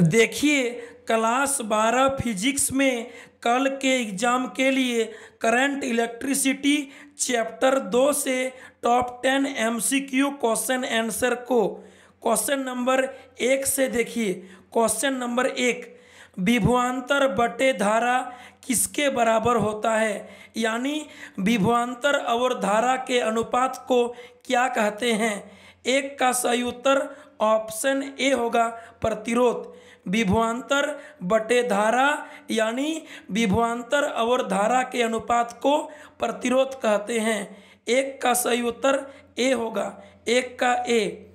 देखिए, क्लास बारह फिजिक्स में कल के एग्ज़ाम के लिए करंट इलेक्ट्रिसिटी चैप्टर दो से top ten MCQ question answer को। क्वेश्चन नंबर एक से देखिए। क्वेश्चन नंबर एक, विभवांतर बटे धारा किसके बराबर होता है? यानी विभवांतर और धारा के अनुपात को क्या कहते हैं? एक का सही उत्तर ऑप्शन ए होगा। प्रतिरोध, विभवांतर बटे धारा, यानी विभवांतर और धारा के अनुपात को प्रतिरोध कहते हैं। एक का सही उत्तर ए होगा। एक का ए।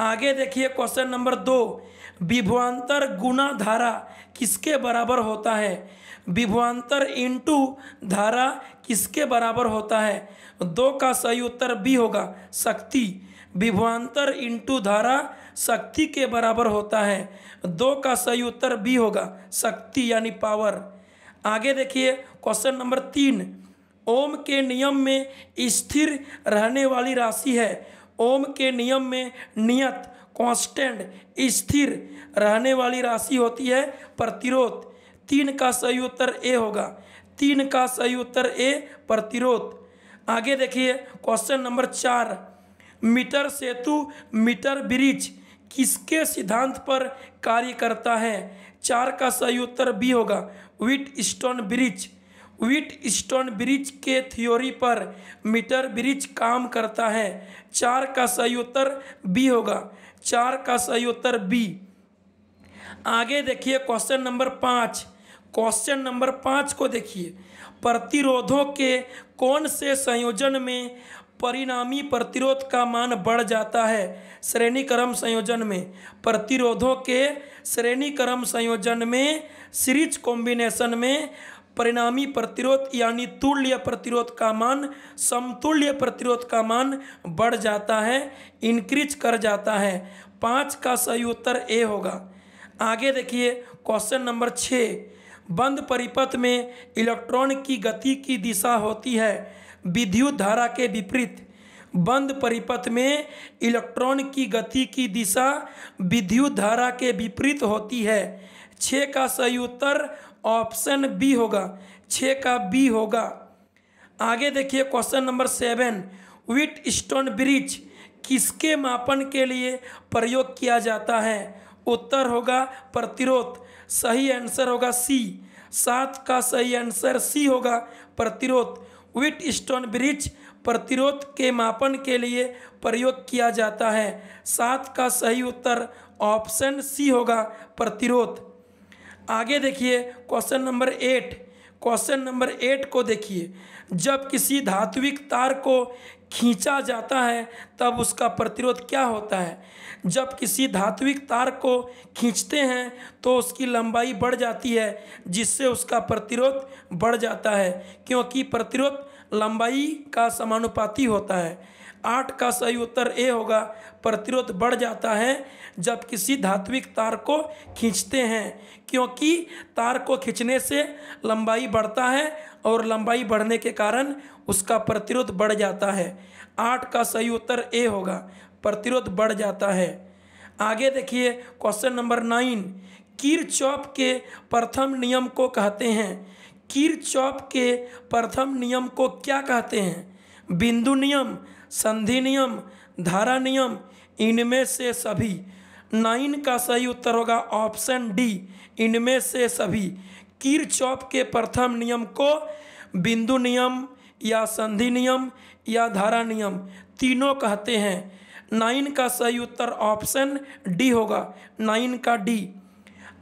आगे देखिए क्वेश्चन नंबर दो। विभवांतर गुना धारा किसके बराबर होता है? विभवांतर इंटू धारा किसके बराबर होता है? दो का सही उत्तर बी होगा, शक्ति। विभवांतर इंटू धारा शक्ति के बराबर होता है। दो का सही उत्तर बी होगा, शक्ति यानी पावर आगे देखिए क्वेश्चन नंबर तीन। ओम के नियम में स्थिर रहने वाली राशि है। ओम के नियम में नियत कांस्टेंट स्थिर रहने वाली राशि होती है प्रतिरोध। तीन का सही उत्तर ए होगा। तीन का सही उत्तर ए प्रतिरोध। आगे देखिए क्वेश्चन नंबर चार। मीटर सेतु, मीटर ब्रिज किसके सिद्धांत पर कार्य करता है? चार का सही उत्तर बी होगा। Wheatstone bridge Wheatstone bridge के थ्योरी पर मीटर ब्रिज काम करता है। चार का सही उत्तर बी होगा। चार का सही उत्तर बी आगे देखिए क्वेश्चन नंबर पाँच। क्वेश्चन नंबर पाँच को देखिए। प्रतिरोधों के कौन से संयोजन में परिणामी प्रतिरोध का मान बढ़ जाता है? श्रेणी क्रम संयोजन में। प्रतिरोधों के श्रेणी क्रम संयोजन में, सीरीज़ कॉम्बिनेशन में परिणामी प्रतिरोध यानी तुल्य प्रतिरोध का मान, समतुल्य प्रतिरोध का मान बढ़ जाता है इंक्रीज कर जाता है। पाँच का सही उत्तर ए होगा। आगे देखिए क्वेश्चन नंबर छः बंद परिपथ में इलेक्ट्रॉन की गति की दिशा होती है, विद्युत धारा के विपरीत। बंद परिपथ में इलेक्ट्रॉन की गति की दिशा विद्युत धारा के विपरीत होती है। छः का सही उत्तर ऑप्शन बी होगा छः का बी होगा। आगे देखिए question number seven Wheatstone bridge किसके मापन के लिए प्रयोग किया जाता है? उत्तर होगा प्रतिरोध, सही आंसर होगा सी। सात का सही आंसर सी होगा प्रतिरोध। विट स्टोन ब्रिज प्रतिरोध के मापन के लिए प्रयोग किया जाता है। सात का सही उत्तर ऑप्शन सी होगा प्रतिरोध। आगे देखिए question number eight question number eight को देखिए। जब किसी धात्विक तार को खींचा जाता है, तब उसका प्रतिरोध क्या होता है? जब किसी धात्विक तार को खींचते हैं तो उसकी लंबाई बढ़ जाती है, जिससे उसका प्रतिरोध बढ़ जाता है। क्योंकि प्रतिरोध लंबाई का समानुपाती होता है। आठ का सही उत्तर ए होगा। प्रतिरोध बढ़ जाता है जब किसी धात्विक तार को खींचते हैं, क्योंकि तार को खींचने से लंबाई बढ़ता है और लंबाई बढ़ने के कारण उसका प्रतिरोध बढ़ जाता है। आठ का सही उत्तर ए होगा। प्रतिरोध बढ़ जाता है। आगे देखिए क्वेश्चन नंबर नाइन कीर चौप के प्रथम नियम को कहते हैं। कीर चौप के प्रथम नियम को क्या कहते हैं? बिंदु नियम, संधि नियम, धारा नियम, इनमें से सभी। नाइन का सही उत्तर होगा ऑप्शन डी। इनमें से सभी। कीर चौप के प्रथम नियम को बिंदु नियम या संधि नियम या धारा नियम तीनों कहते हैं। नाइन का सही उत्तर ऑप्शन डी होगा। नाइन का डी।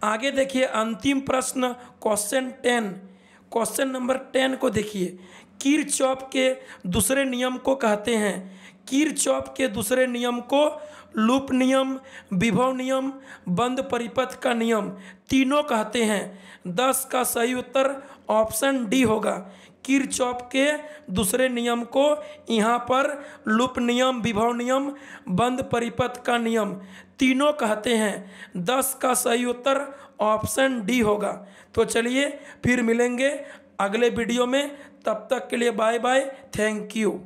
आगे देखिए अंतिम प्रश्न, question ten. Question number ten को देखिए। कीर चौप के दूसरे नियम को कहते हैं। कीर चौप के दूसरे नियम को लूप नियम, विभव नियम, बंद परिपथ का नियम, तीनों कहते हैं। दस का सही उत्तर ऑप्शन डी होगा। कीर चौप के दूसरे नियम को, यहाँ पर लुप नियम, विभव नियम, बंद परिपथ का नियम, तीनों कहते हैं। दस का सही उत्तर ऑप्शन डी होगा। तो चलिए फिर मिलेंगे अगले वीडियो में। तब तक के लिए बाय बाय। Thank you.